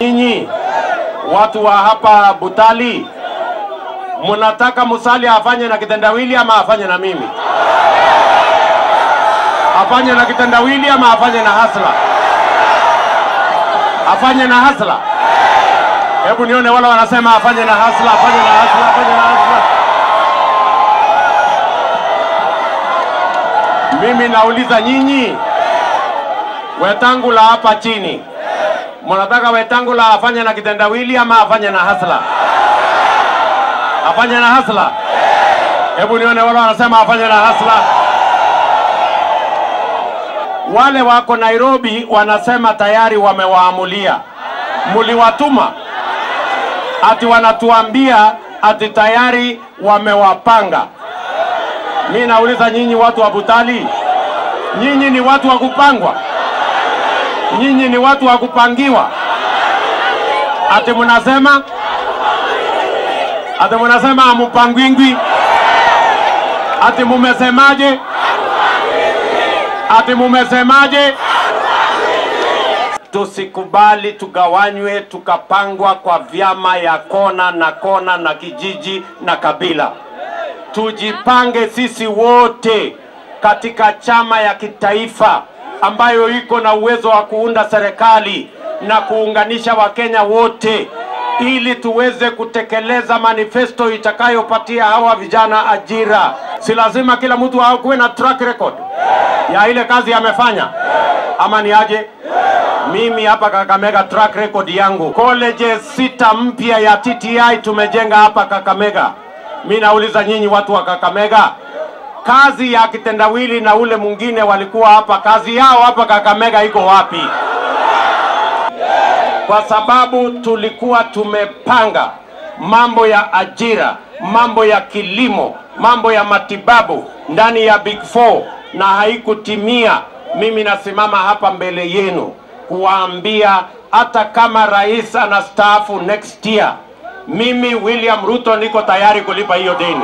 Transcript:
Nyinyi watu wa hapa Butali, mnataka Musalia afanye na kitendawili ama afanye na mimi? Afanye na kitendawili ama afanye na hasla? Afanye na hasla? Hebu nione wale wanasema afanye na hasla, afanye na hasla, afanye na hasla. Mimi nauliza nyinyi, Wetangula hapa chini, mnataka Wetangula afanye na kitendawili ama afanye na hasla? Afanye na hasla. Hebu nione wale wanasema afanye na hasla. Wale wako Nairobi wanasema tayari wamewaamulia, muliwatuma ati wanatuambia ati tayari wamewapanga. Mi nauliza nyinyi watu wa Butali, nyinyi ni watu wa kupangwa? Nyinyi ni watu wa kupangiwa? Ati mnasema ati mnasema amupangwingwi? Ati mumesemaje? Ati mumesemaje? Tusikubali tugawanywe tukapangwa kwa vyama ya kona na kona na kijiji na kabila. Tujipange sisi wote katika chama ya kitaifa ambayo iko na uwezo wa kuunda serikali na kuunganisha Wakenya wote ili tuweze kutekeleza manifesto itakayopatia hawa vijana ajira. Si lazima kila mtu akuwe na track record ya ile kazi amefanya, ama ni aje? Mimi hapa Kakamega, track record yangu colleges sita mpya ya TTI tumejenga hapa Kakamega. Mi nauliza nyinyi watu wa Kakamega, kazi ya kitendawili na ule mwingine walikuwa hapa, kazi yao hapa Kakamega iko wapi? Kwa sababu tulikuwa tumepanga mambo ya ajira, mambo ya kilimo, mambo ya matibabu ndani ya Big Four na haikutimia. Mimi nasimama hapa mbele yenu kuwaambia hata kama rais anastaafu next year, mimi William Ruto niko tayari kulipa hiyo deni.